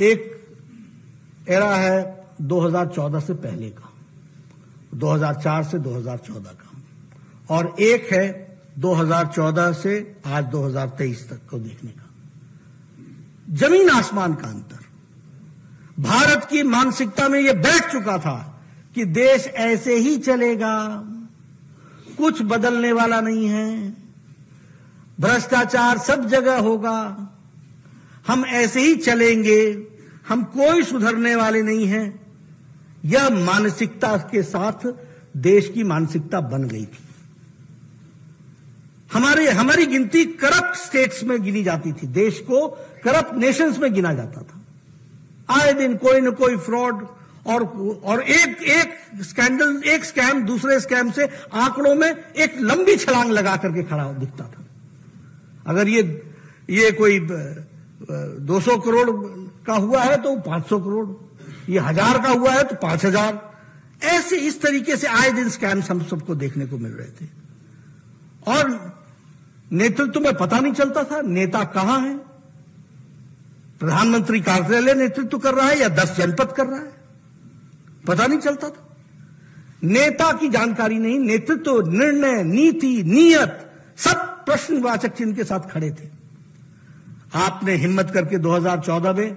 एक एरा है 2014 से पहले का 2004 से 2014 का, और एक है 2014 से आज 2023 तक को देखने का। ज़मीन आसमान का अंतर। भारत की मानसिकता में यह बैठ चुका था कि देश ऐसे ही चलेगा। कुछ बदलने वाला नहीं है। भ्रष्टाचार सब जगह होगा। हम ऐसे ही चलेंगे, हम कोई सुधरने वाले नहीं हैं। यह मानसिकता के साथ देश की मानसिकता बन गई थी। हमारे, हमारी गिनती करप्ट स्टेट्स में गिनी जाती थी। देश को करप्ट नेशंस में गिना जाता था। आए दिन कोई न कोई फ्रॉड और और एक एक स्कैंडल, एक स्कैम दूसरे स्कैम से आंकड़ों में एक लंबी छलांग लगा करके खड़ा दिखता था। अगर ये ये कोई 200 करोड़ का हुआ है तो 500 करोड़। ये हज़ार का हुआ है तो 5000 ऐसे इस तरीके से आए दिन स्कैम्स हम सबको देखने को मिल रहे थे। और नेतृत्व में पता नहीं चलता था, नेता कहाँ है? प्रधानमंत्री कार्यालय नेतृत्व कर रहा है या दस जनपद कर रहा है? पता नहीं चलता था। नेता की जानकारी नहीं, नेतृत्व, निर्णय, नीति, नियत, सब प्रश्नवाचक चिन्ह के साथ खड़े थे। आपने हिम्मत करके 2014 में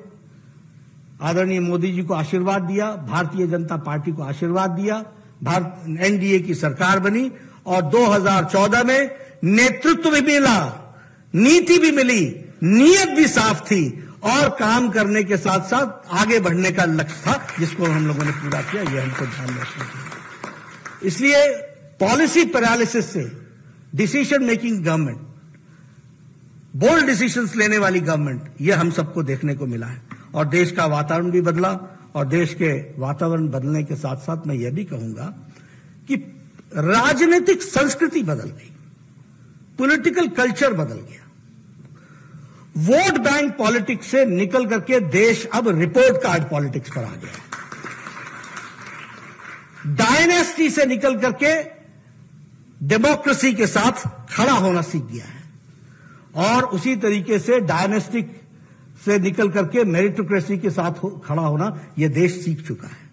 आदरणीय मोदी जी को आशीर्वाद दिया, भारतीय जनता पार्टी को आशीर्वाद दिया, भारत, एनडीए की सरकार बनी और 2014 में नेतृत्व भी मिला, नीति भी मिली, नीयत भी साफ़ थी और काम करने के साथ साथ आगे बढ़ने का लक्ष्य था, जिसको हम लोगों ने पूरा किया यह हमको ध्यान रखना चाहिए। इसलिए पॉलिसी पैरालिसिस से decision making government bold decisions लेने वाली गवर्नमेंट यह हम सबको देखने को मिला है। और देश का वातावरण भी बदला, और देश के वातावरण बदलने के साथ साथ मैं यह भी कहूँगा कि राजनीतिक संस्कृति बदल गई पॉलिटिकल कल्चर बदल गया। वोट बैंक पॉलिटिक्स से निकल करके देश अब रिपोर्ट कार्ड पॉलिटिक्स पर आ गया। डायनेस्टी से निकल करके डेमोक्रेसी के साथ खड़ा होना सीख गया है। और उसी तरीके से डायनेस्टिक से निकल करके मेरिटोक्रेसी के साथ हो, खड़ा होना यह देश सीख चुका है।